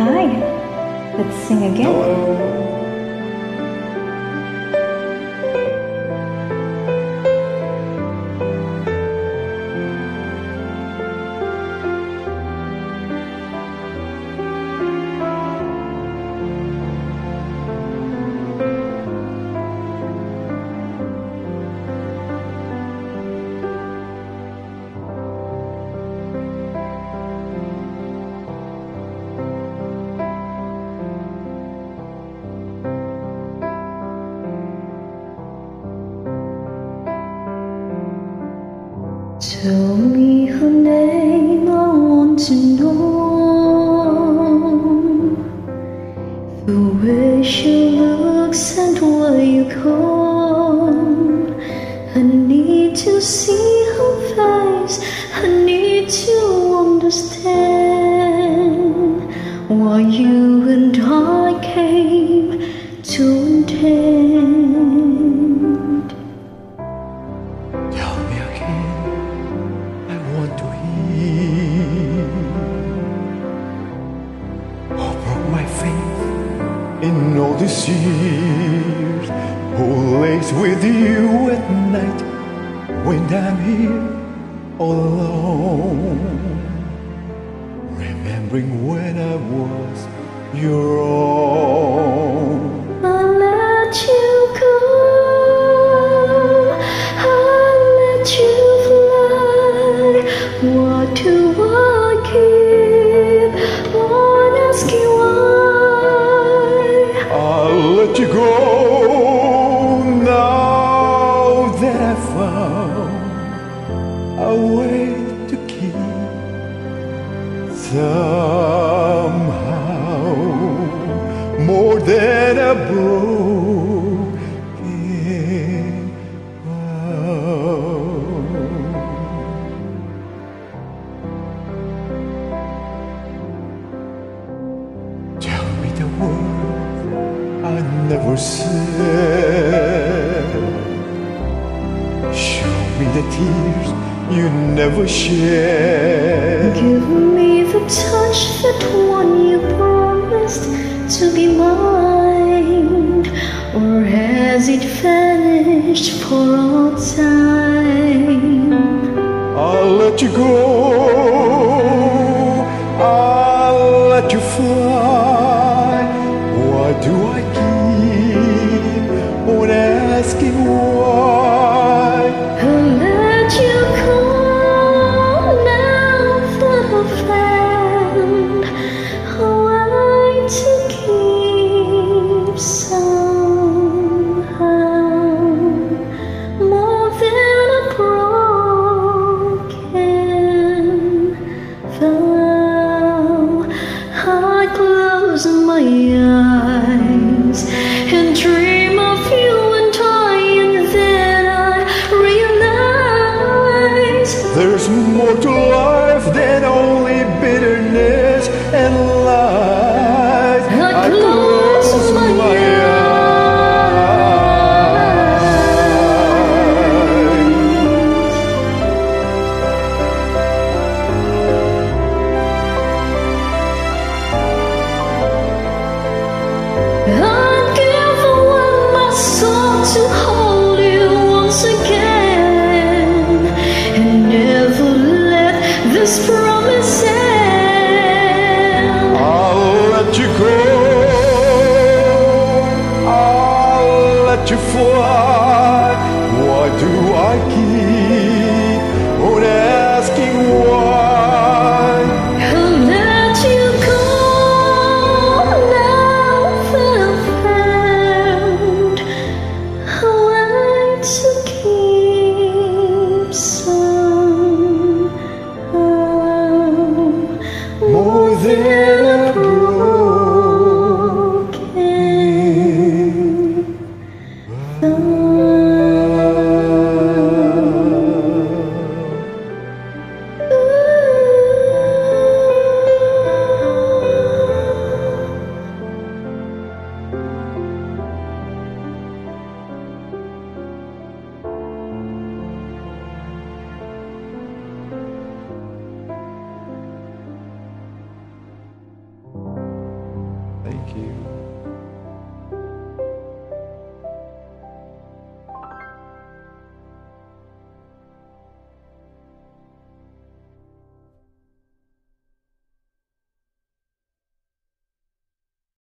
Hi, let's sing again. Tell me her name, I want to know the way she looks and where you come. I need to see her face, I need to understand Why you in all these years? Who lays with you at night when I'm here alone? Remembering when I was your own. Somehow more than a broken vow. Tell me the words I never said. Show me the tears you never shed. Give me touch that one you promised to be mine. Or has it vanished for all time? I'll let you go. I'll let you fly. Why do I keep on asking why? You fly. Why do I keep on asking why? I'll let you go to somehow um, More than